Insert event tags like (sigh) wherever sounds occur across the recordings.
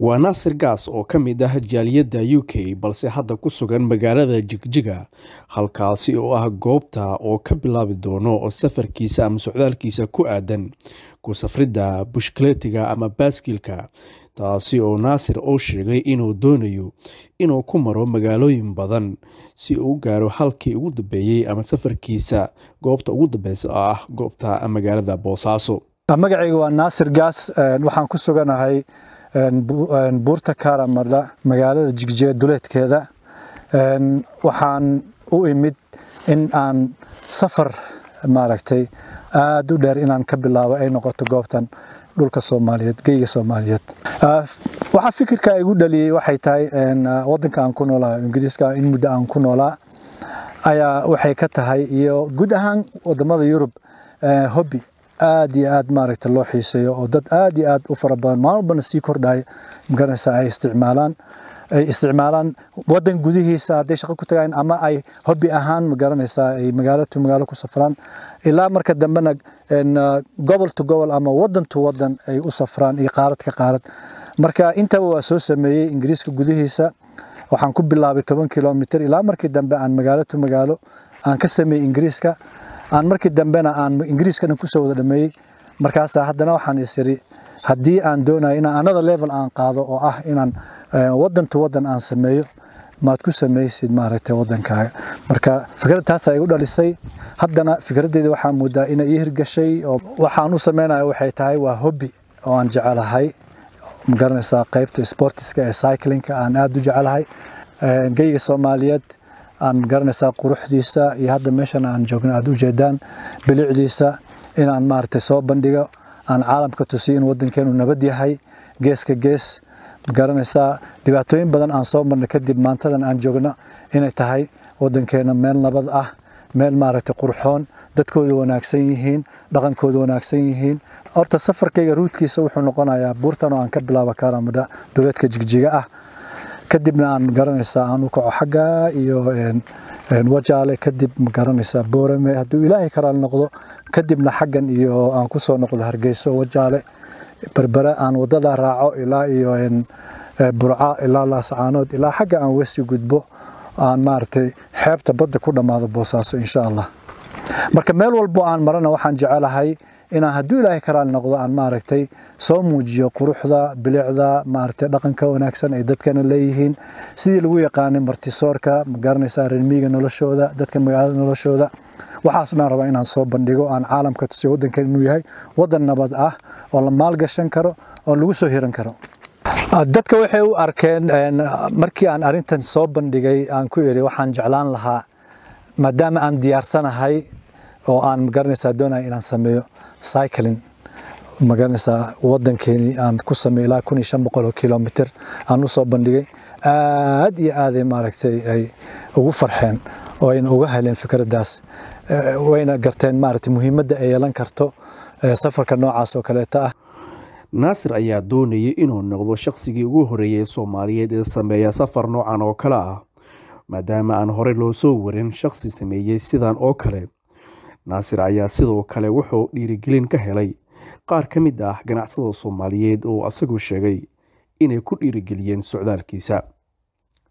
waa naasir gaas oo ka mid ah jaaliyadda u k balse hadda ku sugan magaalada jigjiga halkaasi oo ah goobta oo ka bilaabi doono safarkiisa ama socdaalkiisa ku aadan ku safridda bushkaletiga ama baaskiilka taasi oo naasir uu sheegay inuu doonayo inuu ku maro magaalooyin badan si uu gaaro halkii ugu dambeeyey ama safarkiisa goobta ugu dambeysa oo ah goobta magaalada boosaaso. Magacayga waa naasir gaas waxaan ku suganahay buurta kaaramadha magaalada jigjiga duleedkeeda. Waxaan u imid in aan safar maaragtay aada u dheer inaan ka bilaabo ay noqoto goobtan dhulka soomaaliyeed geyga soomaaliyeed. Waxaa fikirka igu dhaliyey waxay tahay wadanka aan ku noolaa ingiriiska in muddo aan ku noolaa ayaa waxay ka tahay iyo guud ahaan waddamada yurub hobby aad iyo aad maaragta loo xiiseeyo oo dad aad iyo aad u fara badan maalmalbana sii kordhaya magaranaysa ay isticmaalaan ay isticmaalaan wadan gudihiisa hadday shaqo ku tagaan ama ay hobby ahaan ma garanaysaa ay magaalo to magaalo ku safraan. Ilaa marka dambena gobol to gobol ama wadan to wadan ay u safraan iyo qaarad ka qaarad. Marka intaba waa soo sameeyey ingiriiska gudihiisa waxaan ku bilaabay toban kilomitr ilaa markii dambe aan magaalo to magaalo aan ka sameeyey ingiriiska aan markii dambena aan ingiriiskana ku soo wada dhameeyey markaasa haddana waxaan isiri haddii aan doonayo inaan another level aan qaado oo ah inaan wadan to wadan aan sameeyo maad ku samaysid maaragtay wadankaaga marka fikradda taasaa igu dhalisay. Haddana fikraddeeda waxaa moodaa inay ii hirgashay oo waxaan u sameynaya waxay tahay waa hobby oo aan jecelahay. Magaranaysaa qaybta sportiska ee cyclingka aan aada u jecelahay. Geyga soomaaliyeed aan garanaysaa quruxdiisa iyo hadda meeshan aan joogno aad ujeedaan bilicdiisa inaan maaragtay soo bandhigo aan caalamka tusiyo in wadankeenu nabad yahay geeska gees garanaysaa dhibaatooyin badan aan soo marnay kadib maantadan aan joogno inay tahay wadankeena meel nabad ah meel maaragtay qurxoon dadkooda wanaagsan yihiin dhaqankooda wanaagsan yihiin. Horta safarkayga ruudkiisa wuxuu noqonayaa buurtan oo aan ka bilaabo karamadha dowleedka jigjiga ah kadibna aan garanaysaa aan u kaco xagga iyo wajaale kadib garanaysaa boorame. Hadduu ilaahay karaal noqdo kadibna xaggan iyo aan ku soo noqdo hargeyso wajaale berbere aan waddada raaco ilaa iyo burca ilaa laasacaanood ilaa xagga aan wesi gudbo aan maaragtay xeebta badda ku dhammaado boosaaso insha allah. Marka meel walbo aan marana waxaan jecelahay inaan hadduu ilaahay karaal noqdo aan maaragtay soo muujiyo quruxda bilicda maaragtay dhaqanka wanaagsan ay dadkana leeyihiin. Sidii lagu yaqaanay martisoorka ma garanaysaa reermiiga noloshooda dadka magaalada noloshooda. Waxaasnaan rabaa inaan soo bandhigo aan caalamka tusiyo waddankan inuu yahay waddan nabad ah oo la maalgashan karo oo lagu soo hiran karo. Dadka waxay u arkeen markii aan arrintan soo bandhigay aan ku iri waxaan jeclaan lahaa maadaama aan diyaarsanahay oo aan ma garanaysaa doonaya inaan sameeyo cycling ma garanaysaa wadankeeni aan ku sameeyo ilaa kun iyo shan boqol oo kilomitr aan u soo bandhigay. Aad iyo aaday maaragtay ay ugu farxeen oo ayna uga heleen fikraddaas wayna garteen maaragtay muhiimadda ay yeelan karto safarka noocaas oo kaleeta ah. Naasir ayaa doonayay inuu noqdo shaqsigii ugu horeeyay soomaaliyeed ee sameeya safar noocan oo kale ah maadaama aan horey loo soo warin shaqsi sameeyey sidan oo kale naasir ayaa sidoo kale wuxuu dhiirigelin ka helay qaar ka mid ah ganacsada soomaaliyeed oo asagu sheegay inay ku dhiirigeliyeen socdaalkiisa.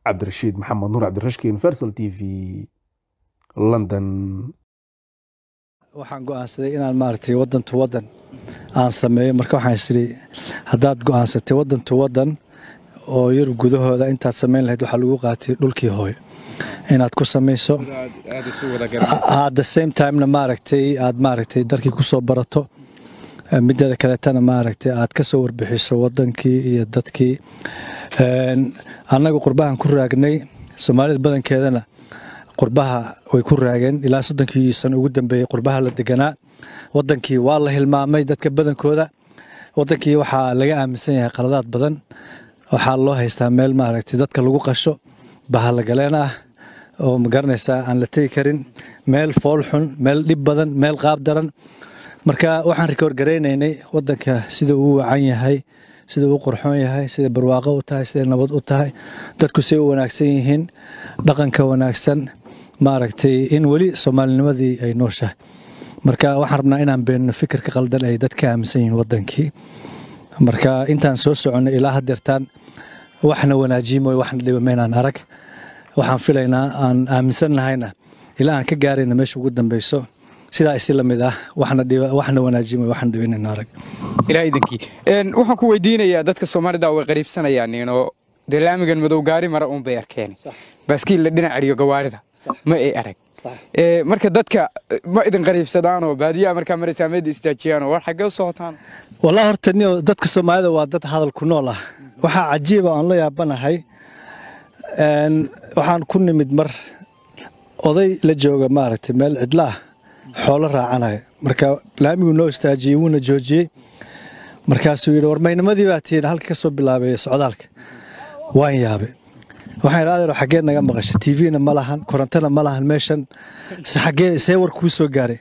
Cabdirashiid maxamed nuur cabdirashkiin fersal t v london. Waxaan go'aansaday inaan maaragtay waddan to waddan aan sameeyo. Marka waxaan isiri haddaad go'aansatay waddan to waddan oo yurub gudahooda intaad samayn lahayd waxaa lagu qaatay dhulkii hooyo inaad ku samayso. At the same timena maaragtay aad maaragtay dalkii ku soo barato mideeda kaleetana maaragtay aad ka soo warbixiso wadankii iyo dadkii. Annagu qurbahan ku raagnay soomaalida badankeedana qurbaha way ku raageen. Ilaa soddonkii sano ugu dambeeyey qurbaha la deganaa. Wadankii waa la hilmaamay dadka badankooda. Wadankii waxaa laga aaminsan yahay qaladaad badan. Waxaa loo haystaa meel maaragtay dadka lagu qasho bahallagaleen ah oo ma garanaysaa aan la tegi karin. Meel fool xun meel dhib badan meel qaab daran. Marka waxaan rikoor garaynaynay wadanka sida uu wacan yahay sida uu qurxoon yahay sida barwaaqo u tahay sida nabad u tahay. Dadku say u wanaagsan yihiin dhaqanka wanaagsan maaragtay in weli soomaalinimadii ay nooshahay marka waxaan rabnaa inaan beenno fikirka qaldan ay dadka aaminsan yihiin wadankii marka intaan soo soconnay ilaa haddeertaan waxna wanaajiyi mooy waxna dhiba arag waxaan filaynaa aan aaminsan nahayna ilaa aan ka gaarayna meesha ugu dambeyso. Sidaa isi la mid ah waxna wanaajiyi mooy waxna dhiba inayna arag. Ilaa idankii waxaan ku weydiinayaa dadka soomaalida way qariibsanayaan inoo dee laamigan madow gaari mara uun bay arkeen. Baaskiil la dhinac celiyo gawaarida. Ma ay arag. Marka dadka ma idin qariibsadaanoo baadiyaha markaa maraysaa meeda istaajiyaanoo war xaggee u socotaan. Wallah horta niyo dadka soomaalida waa dad hadal ku nool ah. Waxaa cajiiba aan la yaabanahay waxaan ku nimid mar. Oday la jooga maaragtay meel cidla ah xoolo raacanaya marka laamiguu noo istaajiyey wuuna joojiyey. Markaasuu yidhi war maynimadii baa tihiin halka ka soo bilaabay socdaalka. Waan yaabay. Waxaan idhi adeero xaggee naga maqasha tvna ma lahan korontona ma lahan meeshan. Xaggee see war kuu soo gaaray.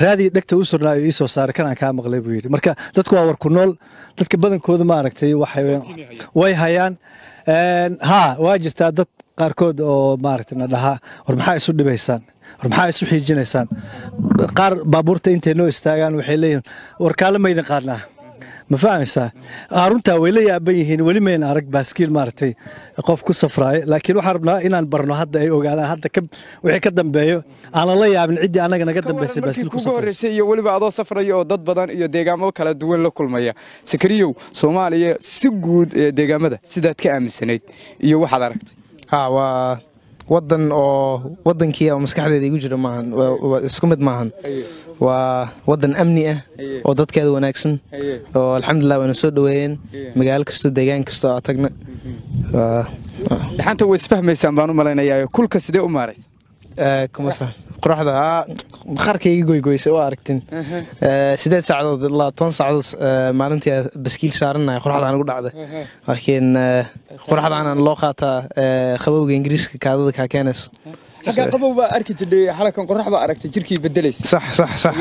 Raadii dhegta u surnaayo ii soo saaray kanaan kaa maqlay buu yidhi. Marka dadku waa war ku nool. Dadka badankooda maaragtay way hayaan haa waa jirtaa dad qaarkood oo maaragtay na dhahaa war maxaa isu dhibaysaan? War maxaa isu xiijinaysaan qaar baabuurta intay noo istaagaan waxay leeyihiin war kaale maydin qaadnaa ma fahmaysaa? Runtaa way la yaaban yihiin weli mayna arag baaskiil maaragtay qof ku safraayo laakiin waxaan rabnaa inaan barno hadda ay ogaadaan hadda wixii ka dambeeyo aanan la yaabin ciddii annaga naga dambaysay baaskiil ku iyo weliba adoo safraya oo dad badan iyo deegaamo kala duwan la kulmaya. Sakariyow soomaaliya si guud ee deegaamada sidaad ka aaminsanayd iyo waxaad aragtay. Ha waa wadan oo wadankii oo maskaxdeeda igu jira maahan isku mid maahan waa wadan amni ah oo dadkeeda wanaagsan. Oo alxamdulilah wayna soo dhoweeyeen. Magaalo kasto deegaan kasto tagna. Dhaxanta way isfahmaysaan baan u malaynayaa kulka sidee u maaraysa kuma fah qoraxda maqaarkayga goygoysa waa aragtin. Sideed saacadood ilaa toban saacadood maalintii baskiil saaranaya qoraxdaan ugu dhacda laakiin qoraxdaanaan loo qaataa qabowga ingiriiska kaadada kaa keenayso xagga qabow baa arki jirdhay xalakan qorax baa aragtay jirkii bedelaysa sax sax sax.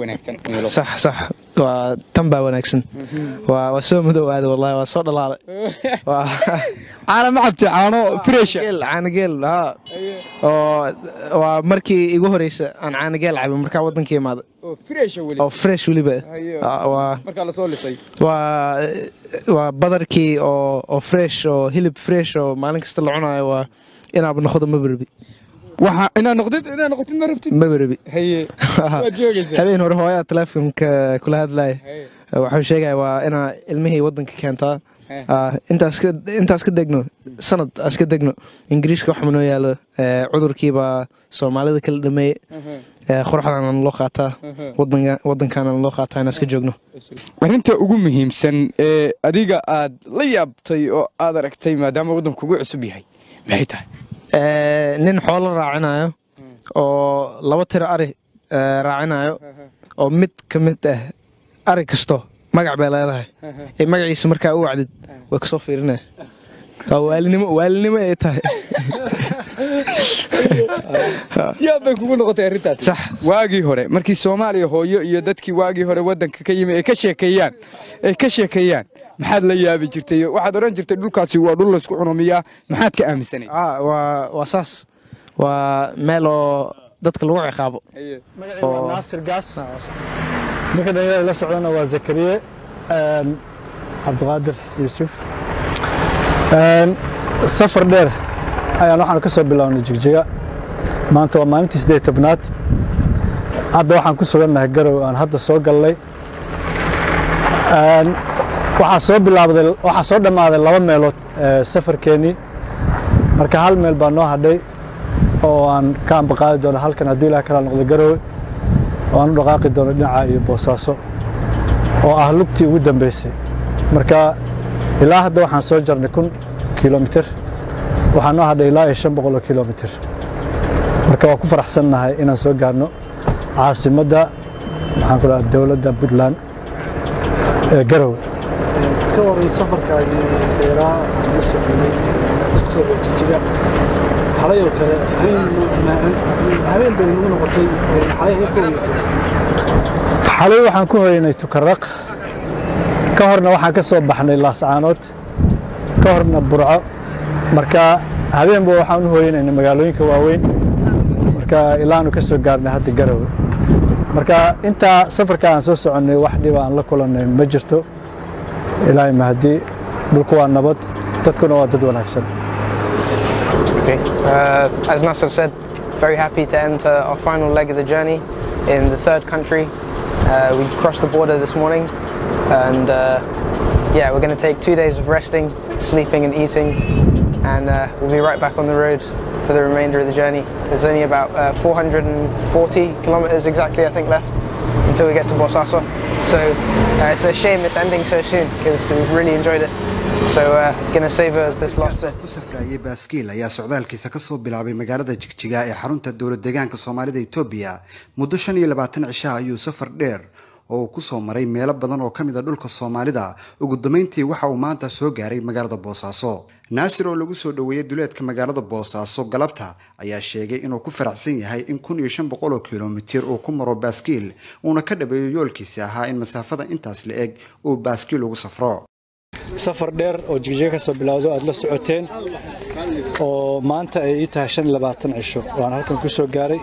Wanaagsan. sax sax. Waa tan baa wanaagsan. Waa waa soo madow aada wallahi waa soo dhalaalay. (laughs) (laughs) Caano ma cabtay caano fresha caanageel haa. Oo waa markii igu horeysa aan caanageel cabay markaa waddanka imaaday oo weli. Oo fresh weliba. Waa waa badarkii oo fresh oo hilib fresh oo maalin kasta la cunayo waa inaaba noqdo mabarbi waxa inaad noqdid inaad noqotid ma rabtid? Mabarbi haye (laughs) waad joogaysaa habeen hore hooyaa teleefonka kula hadlaya waxuu sheegaya waa inaa ilmihii waddanka keentaa intaas ka degno. Sanad aas ka degno. Ingiriiska waxma noo yaalo. Cudurkiibaa soomaalida kala dhameeye. Qoraxdaana loo qaataa wadankaana loo qaataa inaas ka joogno. Arrinta ugu muhiimsan ee adiga aad la yaabtay oo aad aragtay maadaama waddanku ugu cusub yahay maxay tahay nin xoolo raacinayo oo laba tiro ari raacinayo oo mid ka mid ah ari kasto magac bay leedahay. (laughs) Ee magaciisa markaa u wacdid way ka soo fiirinaya waa waalinimo waalinimo ay tahay. (laughs) Yaad bay kugu noqotay arrintaas sax. Waagii hore markii soomaaliya hooyo iyo dadkii waagii hore waddanka ka yimi ay ka sheekeeyaan ay ka sheekeeyaan maxaad la yaabi jirtay? Waxaad odhan jirtay dhulkaasi waa dhul laysku cunumiyaa maxaad ka aaminsanay waa waa saas. Waa meel oo dadka lagu ciqaabo. Naasir gaas. Ninka dhalinyarada la socdana waa zakariye cabdiqaadir yuusuf. Safar dheer ayaan waxaan ka soo bilownay jigjiga. Maanta waa maalintii siddeed tobnaad. Hadda waxaan ku sugannahay garow aan hadda soo gallay waxaa soo bilaabday waxaa soo dhammaaday laba meelood safarkeennii marka hal meel baa noo hadhay oo aan ka ambaqaadi doono halkan haddii ilaah kala noqdo garowe oo aan u dhaqaaqi doono dhinaca iyo boosaaso oo ah lugtii ugu dambeysay. Marka ilaa hadda waxaan soo jarnay kun kilomitir. Waxaa noo hadhay ilaa iyo shan boqol oo kilomitir. Marka waa ku faraxsannahay inaan soo gaarno caasimadda maxaan ku dhaha dowladda puntland ee garowe ka waran safarkaagii dheeraa aan la soconay isku soo jijiga xalay oo kale habeen bay nagu noqotay xalay ka hoyatay xalay waxaan ku hoyanay tukaraq. Ka horna waxaan ka soo baxnay laascaanood ka horna burco. Marka habeenba waxaan u hooyanaynay magaalooyinka waaweyn. Marka ilaanu ka soo gaarnay hadda garowe marka intaa safarka aan soo soconnay wax dhiba aan la kulannay ma jirto Okay. Uh, as Nasser said, very happy to enter our final leg of the journey in the third country. Uh, we crossed the border this morning, and uh, yeah, we're going to take two days of resting, sleeping, and eating, and uh, we'll be right back on the road for the remainder of the journey. There's only about uh, 440 kilometers exactly, I think, left until we get to Bosaso. So uh, it's a shame it's ending so soon because we've really enjoyed it. So uh, gonna savor this last bit. ku safraayay baaskiil ayaa socdaalkiisa ka soo bilaabay magaalada jigjiga ee xarunta dowlad deegaanka soomaalida etoobiya muddo shan iyo labaatan cishaha ayuu safar dheer oo uu ku soo maray meelo badan oo ka mid a dhulka soomaalida. Ugu dambeyntii waxa uu maanta soo gaaray magaalada boosaaso. Naasir oo lagu soo dhoweeyey duleedka magaalada boosaaso galabta ayaa sheegay inuu ku faraxsan yahay in kun iyo shan boqol oo kilomitir uu ku maro baaskiil uuna ka dhabeeyo yoolkiisi ahaa in masaafada intaas la eg uu baaskiil ugu safro. Safar dheer oo jigjiga ka soo bilowdo aad la socoteen oo maanta ay ii tahay shan labaatan cisho. Waan halkan ku soo gaaray.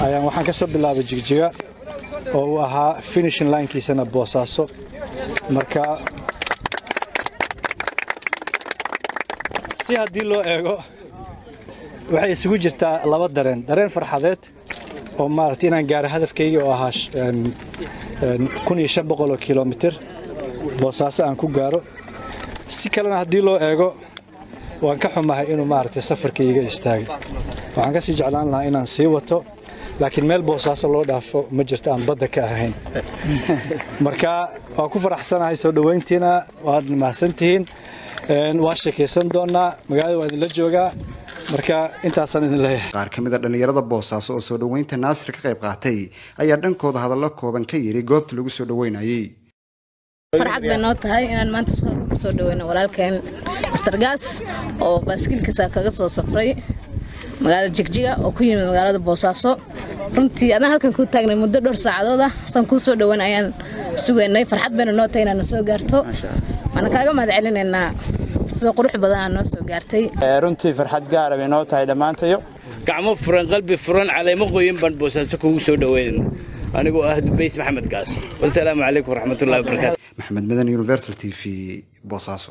Ayaan waxaan ka soo bilaabay jigjiga oo uu ahaa finishing linekiisana boosaaso. Marka si haddii loo eego waxay isugu jirtaa laba dareen. Dareen farxadeed oo maaragtay inaan gaaro hadafkaygii oo ahaa kun iyo shan boqol oo kilomitir. Boosaaso aan ku gaaro. Si kalena haddii loo eego waan ka xumahay inuu maaragtay safarkayga istaagay. Waxaan ka sii jeclaan lahaa inaan sii wato laakiin meel boosaaso loo dhaafo ma jirto aan badda ka ahayn. (laughs) Marka waan ku faraxsanahay soo dhoweyntiina waad mahadsantihiin. Waan sheekaysan doonaa magaalada waan idinla joogaa marka intaasaan idin leeyahay. Qaar ka mid a dhallinyarada boosaaso oo soo dhoweynta naasir ka qayb qaatay ayaa dhankooda hadallo kooban ka yidhi goobta lagu soo dhoweynayey farxad bay noo tahay inaan maanta iskoolka ku soo dhaweyno walaalkeen master gaas oo baaskiilkiisa kaga soo safray magaalada jigjiga oo ku yimid magaalada boosaaso runtii adaan halkan kuu taagnay muddo dhowr saacadood ah saan kuu soo dhoweyn ayaan sugaynay. Farxad bayna noo tahay inaad na soo gaarto. Waana kaaga mahad celinaynaa sida qurux badan aad noo soo gaartay. Runtii farxad gaara bay noo tahay dhammaantayo. Gacmo furan qalbi furan caleemo qoyin baan boosaaso kugu soo dhoweynayna anigoo ah dubays maxamed gaas. Wasalaamu calaykum waraxmatullahi wabarakaatu maxamed madan universal t v boosaaso